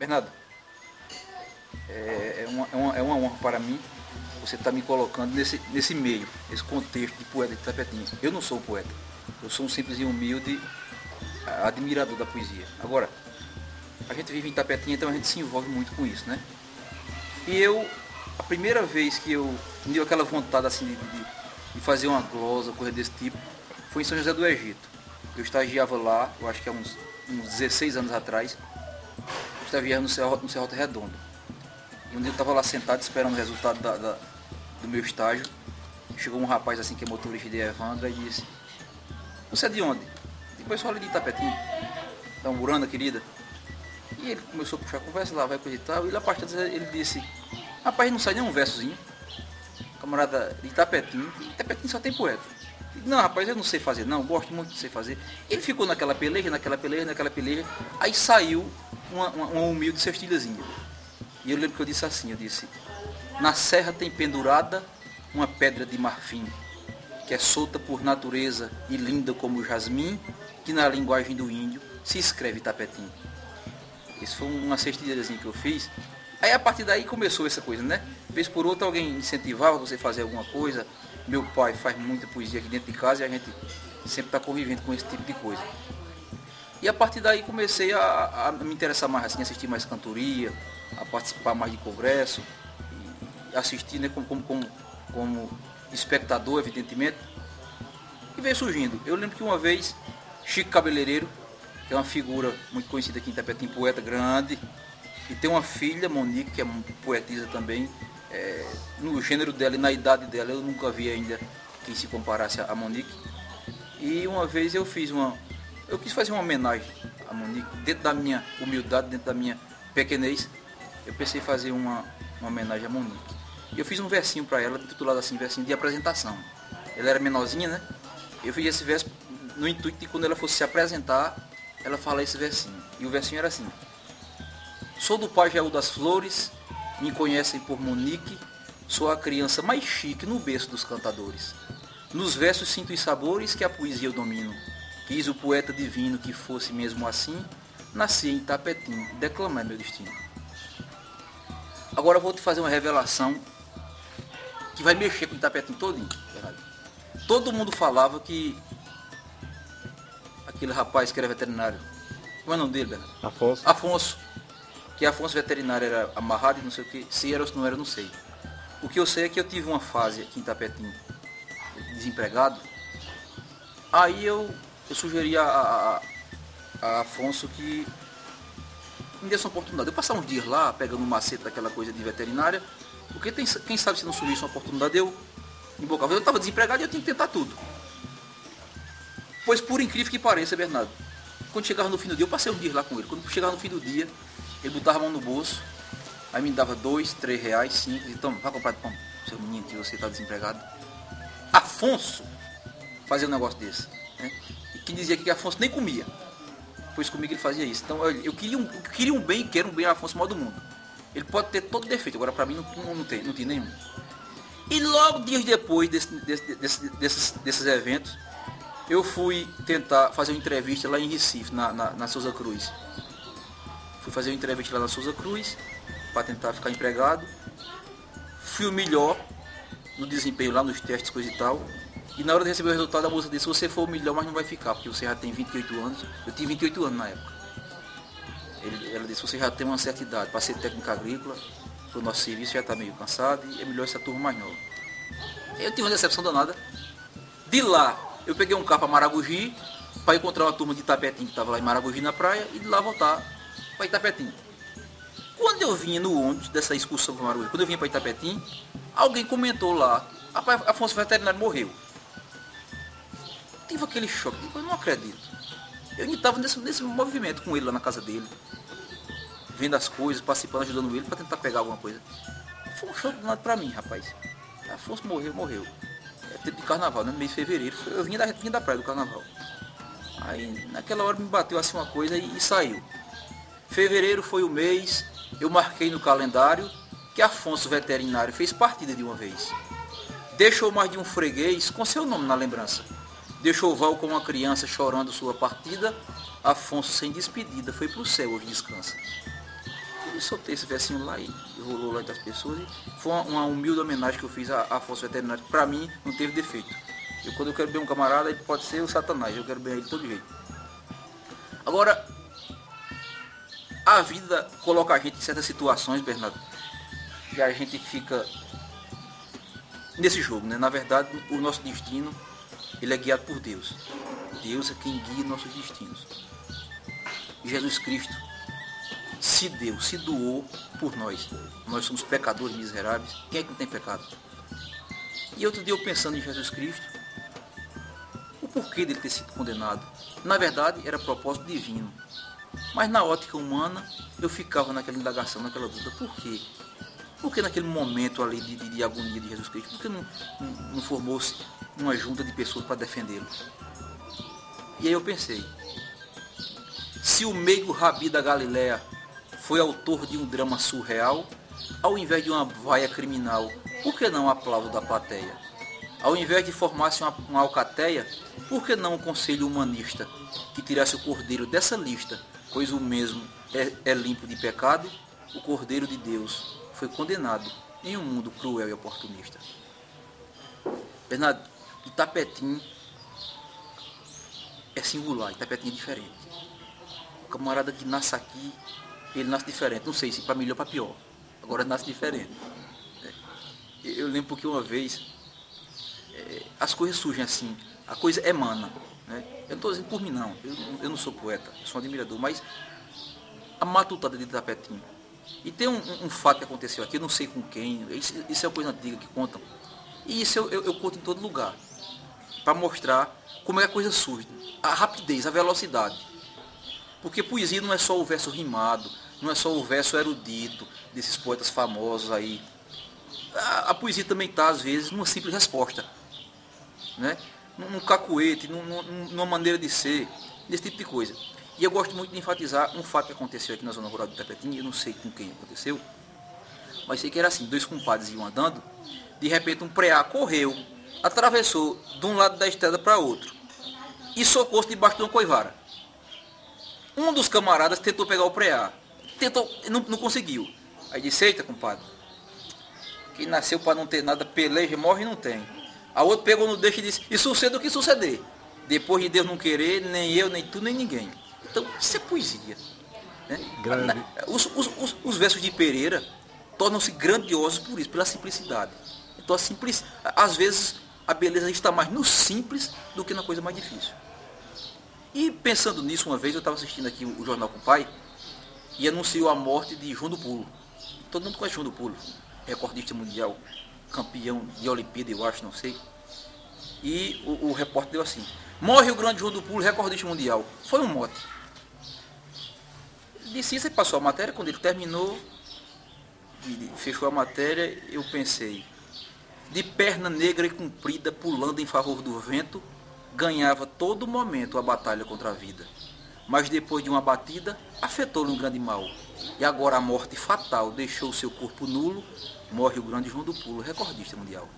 Bernardo, é, é, uma, é, uma, é uma honra para mim você estar tá me colocando nesse, nesse meio, nesse contexto de poeta de tapetinho. Eu não sou um poeta, eu sou um simples e humilde admirador da poesia. Agora, a gente vive em tapetinho, então a gente se envolve muito com isso, né? E eu, a primeira vez que eu me deu aquela vontade assim de, de, de fazer uma glosa, coisa desse tipo, foi em São José do Egito. Eu estagiava lá, eu acho que há uns, uns 16 anos atrás, estagiava no Serrote, no Serrote Redondo. E um dia eu estava lá sentado esperando o resultado da, da, do meu estágio. Chegou um rapaz assim que é motorista de Evandro e disse, você é de onde? Depois falei de Itapetinho, da Umburana, querida. E ele começou a puxar a conversa, lá vai coisa e tal. E lá parte ele disse, rapaz, não sai nem um versozinho. Camarada de Itapetinho, Itapetinho só tem poeta. Não, rapaz, eu não sei fazer, não, gosto muito de sei fazer. Ele ficou naquela peleja, naquela peleja, naquela peleja, aí saiu uma, uma, uma humilde cestilhazinha. E eu lembro que eu disse assim, eu disse, na serra tem pendurada uma pedra de marfim, que é solta por natureza e linda como o jasmim, que na linguagem do índio se escreve tapetim. Isso foi uma cestilhazinha que eu fiz. Aí a partir daí começou essa coisa, né? Vez por outra alguém incentivava você a fazer alguma coisa, meu pai faz muita poesia aqui dentro de casa e a gente sempre está convivendo com esse tipo de coisa. E a partir daí comecei a, a me interessar mais assim, assistir mais cantoria, a participar mais de congresso, assistir né, como, como, como, como espectador, evidentemente. E veio surgindo. Eu lembro que uma vez, Chico Cabeleireiro, que é uma figura muito conhecida aqui em Tapetim, poeta grande, e tem uma filha, Monique, que é poetisa também, é, no gênero dela e na idade dela, eu nunca vi ainda quem se comparasse a Monique. E uma vez eu fiz uma. Eu quis fazer uma homenagem a Monique, dentro da minha humildade, dentro da minha pequenez. Eu pensei em fazer uma, uma homenagem a Monique. E eu fiz um versinho para ela, titulado assim, versinho de apresentação. Ela era menorzinha, né? Eu fiz esse verso no intuito de quando ela fosse se apresentar, ela falar esse versinho. E o versinho era assim. Sou do Pajéu das Flores, me conhecem por Monique, sou a criança mais chique no berço dos cantadores. Nos versos sinto os sabores que a poesia eu domino. Quis o poeta divino que fosse mesmo assim, nasci em Tapetim, declamar meu destino. Agora eu vou te fazer uma revelação que vai mexer com o Tapetim todinho. Todo mundo falava que aquele rapaz que era veterinário, como é o nome dele, Bernardo? Afonso. Afonso que Afonso Veterinário era amarrado e não sei o que, se era ou se não era, não sei. O que eu sei é que eu tive uma fase aqui em Tapetim, desempregado, aí eu, eu sugeri a, a, a Afonso que me desse uma oportunidade. Eu passar uns dias lá, pegando um macete daquela coisa de veterinária, porque tem, quem sabe se não surgisse uma oportunidade, eu embocava. Eu estava desempregado e eu tinha que tentar tudo. Pois por incrível que pareça, Bernardo, quando chegava no fim do dia, eu passei um dia lá com ele. Quando chegava no fim do dia, ele botava a mão no bolso, aí me dava dois, três reais, cinco, e toma, vai comprar de pão, seu menino que você está desempregado. Afonso fazia um negócio desse. Né? E quem dizia que Afonso nem comia. Pois comigo ele fazia isso. Então eu, eu queria, um, eu queria um bem, quero um bem Afonso maior do mundo. Ele pode ter todo defeito, agora para mim não, não, não, tem, não tem nenhum. E logo dias depois desse, desse, desse, desses, desses eventos, eu fui tentar fazer uma entrevista lá em Recife, na, na, na Souza Cruz. Fui fazer uma entrevista lá na Souza Cruz para tentar ficar empregado. Fui o melhor no desempenho lá nos testes, coisa e tal. E na hora de receber o resultado, a moça disse, você for o melhor, mas não vai ficar, porque você já tem 28 anos. Eu tinha 28 anos na época. Ele, ela disse, você já tem uma certa idade para ser técnica agrícola, o nosso serviço já está meio cansado e é melhor essa turma mais nova. Eu tive uma decepção danada. De lá, eu peguei um carro para Maragogi, para encontrar uma turma de Tapetim que estava lá em Maragogi na praia, e de lá voltar para Itapetim. Quando eu vinha no ônibus dessa excursão para Maruí, quando eu vinha para Itapetim, alguém comentou lá, rapaz, Afonso Veterinário morreu. Tive aquele choque, eu não acredito. Eu estava nesse, nesse movimento com ele lá na casa dele, vendo as coisas, participando, ajudando ele para tentar pegar alguma coisa. Foi um choque danado para mim, rapaz. Afonso morreu, morreu. É tempo de carnaval, né? No mês de fevereiro. Eu vinha da, vinha da praia do carnaval. Aí naquela hora me bateu assim uma coisa e, e saiu. Fevereiro foi o mês, eu marquei no calendário que Afonso Veterinário fez partida de uma vez. Deixou mais de um freguês com seu nome na lembrança. Deixou Val com uma criança chorando sua partida. Afonso sem despedida foi para o céu hoje descansa. e soltei esse versinho lá e rolou lá entre as pessoas. E foi uma, humilde homenagem que eu fiz Força Veterinária, que pra mim não teve defeito. Eu quando eu quero bem um camarada, ele pode ser o satanás, eu quero bem ele todo jeito. Agora, a vida coloca a gente em certas situações, Bernardo, e a gente fica nesse jogo, né? Na verdade, o nosso destino, ele é guiado por Deus. Deus é quem guia nossos destinos. Jesus Cristo se deu, se doou por nós. Nós somos pecadores miseráveis. Quem é que não tem pecado? E outro dia eu pensando em Jesus Cristo, o porquê dele ter sido condenado. Na verdade, era propósito divino. Mas na ótica humana, eu ficava naquela indagação, naquela dúvida, por quê? Por que naquele momento ali de, de, de agonia de Jesus Cristo, por que não, não, formou-se uma junta de pessoas para defendê-lo? E aí eu pensei, se o meigo Rabi da Galileia foi autor de um drama surreal, ao invés de uma vaia criminal, por que não aplauso da plateia? Ao invés de formar-se uma, uma alcateia, por que não um conselho humanista que tirasse o cordeiro dessa lista, pois o mesmo é, é limpo de pecado? O cordeiro de Deus foi condenado em um mundo cruel e oportunista. Bernardo, Itapetim é singular, Itapetim é diferente. O camarada que nasce aqui, ele nasce diferente. Não sei se para melhor ou para pior. Agora nasce diferente. É. Eu lembro porque uma vez é, as coisas surgem assim, a coisa emana. Né? Eu estou dizendo por mim não, eu, eu, não sou poeta, eu sou um admirador, mas a matutada de Itapetim. E tem um, um, fato que aconteceu aqui, eu não sei com quem, isso, isso é uma coisa antiga que contam. E isso eu, eu, eu conto em todo lugar, para mostrar como é a coisa surge. A rapidez, a velocidade. Porque poesia não é só o verso rimado, não é só o verso erudito desses poetas famosos aí. A, a poesia também está, às vezes, numa simples resposta. Né? Num cacuete, num, numa maneira de ser, desse tipo de coisa. E eu gosto muito de enfatizar um fato que aconteceu aqui na zona rural do Tapetim, eu não sei com quem aconteceu, mas sei que era assim, dois compadres iam andando, de repente um preá correu, atravessou de um lado da estrada para outro e socou-se debaixo de uma coivara. Um dos camaradas tentou pegar o preá, tentou, não, não conseguiu. Aí disse, eita compadre, quem nasceu para não ter nada, peleja, morre e não tem. A outra pegou no deixo e disse, e suceda o que suceder. Depois de Deus não querer, nem eu, nem tu, nem ninguém. Então, isso é poesia. Né? Os, os, os, os, versos de Pereira tornam-se grandiosos por isso, pela simplicidade. Então, a simples, às vezes, a beleza está mais no simples do que na coisa mais difícil. E pensando nisso, uma vez eu estava assistindo aqui o Jornal com o Pai e anunciou a morte de João do Pulo. Todo mundo conhece João do Pulo, recordista mundial, campeão de Olimpíada, eu acho, não sei. E o, o repórter deu assim, morre o grande João do Pulo, recordista mundial. Foi um mote disse isso e passou a matéria. Quando ele terminou e fechou a matéria, eu pensei, de perna negra e comprida, pulando em favor do vento, ganhava todo momento a batalha contra a vida. Mas depois de uma batida, afetou-lhe um grande mal. E agora a morte fatal deixou seu corpo nulo, morre o grande João do Pulo, recordista mundial.